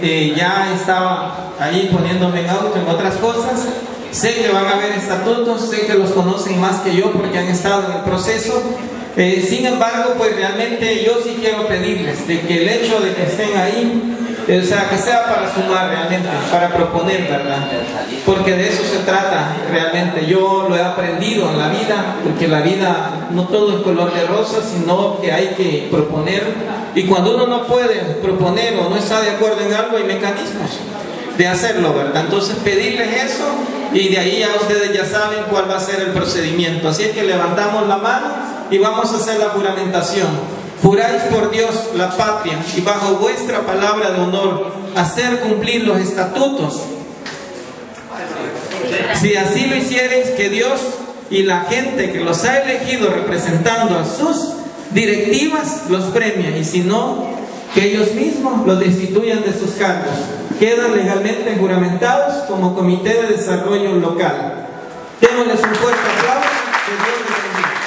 que eh, ya estaba ahí poniéndome en auto en otras cosas. Sé que van a haber estatutos, sé que los conocen más que yo porque han estado en el proceso. Eh, sin embargo, pues realmente yo sí quiero pedirles de que el hecho de que estén ahí o sea, que sea para sumar realmente, para proponer, ¿verdad? Porque de eso se trata realmente. Yo lo he aprendido en la vida, porque la vida no todo es color de rosa, sino que hay que proponer. Y cuando uno no puede proponer o no está de acuerdo en algo, hay mecanismos de hacerlo, ¿verdad? Entonces pedirles eso y de ahí ya ustedes ya saben cuál va a ser el procedimiento. Así es que levantamos la mano y vamos a hacer la juramentación. Juráis por Dios la patria y bajo vuestra palabra de honor hacer cumplir los estatutos. Si así lo hiciereis, que Dios y la gente que los ha elegido representando a sus directivas los premia y si no, que ellos mismos los destituyan de sus cargos. Quedan legalmente juramentados como Comité de Desarrollo Local. Démosles un fuerte aplauso. Que Dios.